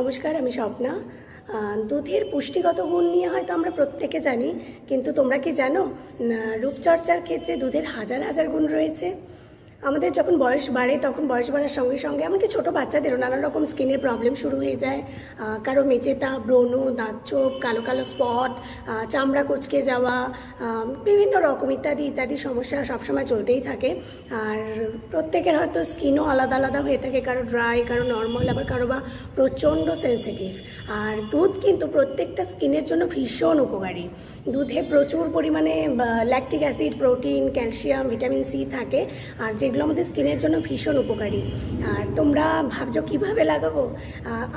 নমস্কার, আমি স্বপ্না। দুধের পুষ্টিগত গুণ নিয়ে হয়তো আমরা প্রত্যেকে জানি, কিন্তু তোমরা কি জানো রূপচর্চার ক্ষেত্রে দুধের হাজার হাজার গুণ রয়েছে। আমাদের যখন বয়স বাড়ে, তখন বয়স বাড়ার সঙ্গে সঙ্গে এমনকি ছোটো বাচ্চাদেরও নানা রকম স্কিনের প্রবলেম শুরু হয়ে যায়। কারও মেচেতা, ব্রণ, দাগ ছোপ কালো কালো স্পট চামড়া কুচকে যাওয়া বিভিন্ন রকম ইত্যাদি ইত্যাদি সমস্যা সবসময় চলতেই থাকে। আর প্রত্যেকের হয়তো স্কিনও আলাদা আলাদা হয়ে থাকে, কারও ড্রাই কারও নর্মাল আবার কারও বা প্রচণ্ড সেন্সিটিভ আর দুধ কিন্তু প্রত্যেকটা স্কিনের জন্য ভীষণ উপকারী। দুধে প্রচুর পরিমাণে lactic acid protein calcium vitamin C থাকে। আর যেগুলো আমাদের স্কিনের জন্য ভীষণ উপকারী। আর তোমরা ভাবছ কীভাবে লাগাবো?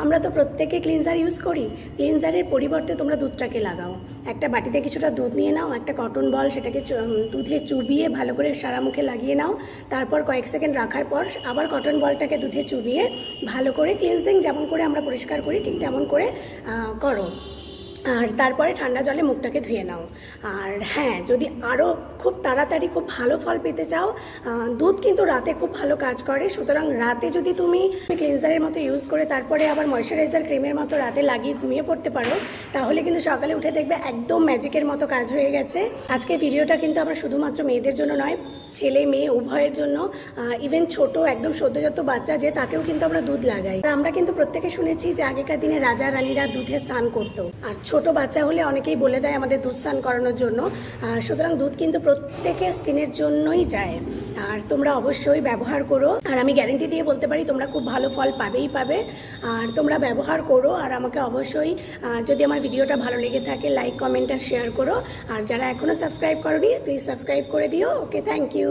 আমরা তো প্রত্যেকে ক্লিনজার ইউজ করি। ক্লিনজারের পরিবর্তে তোমরা দুধটাকে লাগাও। একটা বাটিতে কিছুটা দুধ নিয়ে নাও, একটা কটন বল সেটাকে দুধে চুবিয়ে ভালো করে সারা মুখে লাগিয়ে নাও। তারপর কয়েক সেকেন্ড রাখার পর আবার কটন বলটাকে দুধে চুবিয়ে ভালো করে ক্লিনজিং যেমন করে আমরা পরিষ্কার করি, ঠিক তেমন করে করো। আর তারপরে ঠান্ডা জলে মুখটাকে ধুয়ে নাও। আর হ্যাঁ যদি আরও খুব তাড়াতাড়ি খুব ভালো ফল পেতে চাও দুধ কিন্তু রাতে খুব ভালো কাজ করে। সুতরাং রাতে যদি তুমি ক্লিনজারের মতো ইউজ করে তারপরে আবার ময়শ্চারাইজার ক্রিমের মতো রাতে লাগিয়ে ঘুমিয়ে পড়তে পারো, তাহলে কিন্তু সকালে উঠে দেখবে একদম ম্যাজিকের মতো কাজ হয়ে গেছে। আজকে ভিডিওটা কিন্তু আমরা শুধুমাত্র মেয়েদের জন্য নয়, ছেলে, মেয়ে, উভয়ের জন্য। ইভেন ছোট, একদম সদ্যজাত বাচ্চা যে তাকেও কিন্তু আমরা দুধ লাগাই। আমরা কিন্তু প্রত্যেকে শুনেছি যে আগেকার দিনে রাজা, রানীরা দুধে স্নান করতো। আর ছোট বাচ্চা হলে অনেকেই বলে দেয় আমাদের দুধ স্নান করানোর জন্য। সুতরাং দুধ কিন্তু প্রত্যেকের স্কিনের জন্যই যায় আর তোমরা অবশ্যই ব্যবহার করো। আর আমি গ্যারেন্টি দিয়ে বলতে পারি, তোমরা খুব ভালো ফল পাবেই পাবে। আর তোমরা ব্যবহার করো। আর আমাকে অবশ্যই যদি আমার ভিডিওটা ভালো লেগে থাকে লাইক কমেন্ট আর শেয়ার করো। আর যারা এখনও সাবস্ক্রাইব করনি প্লিজ সাবস্ক্রাইব করে দিও। Okay thank you